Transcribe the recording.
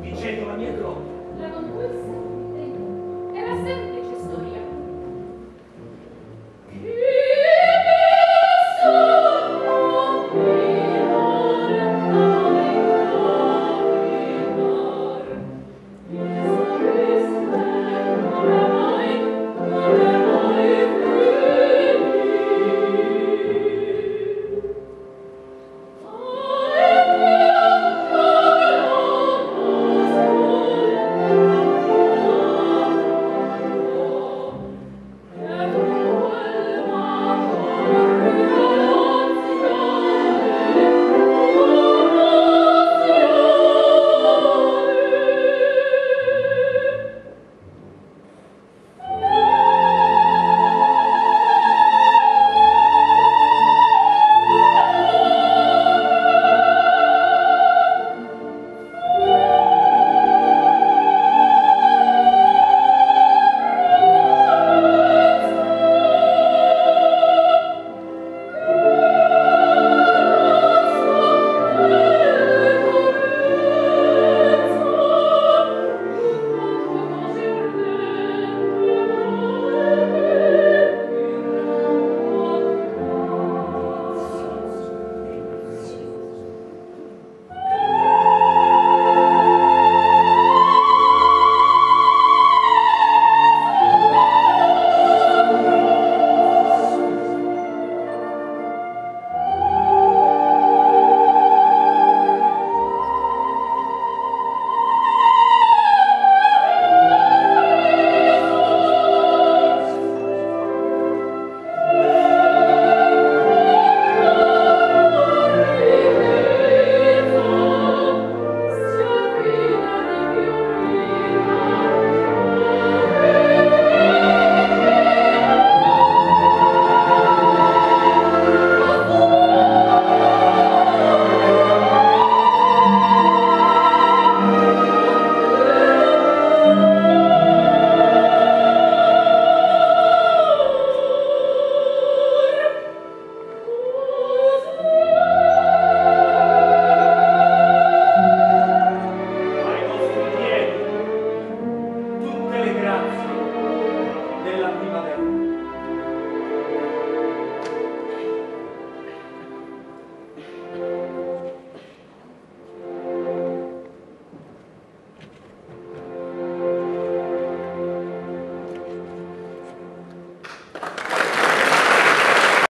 vincendo la mia gloria. La condusse? Era semplice.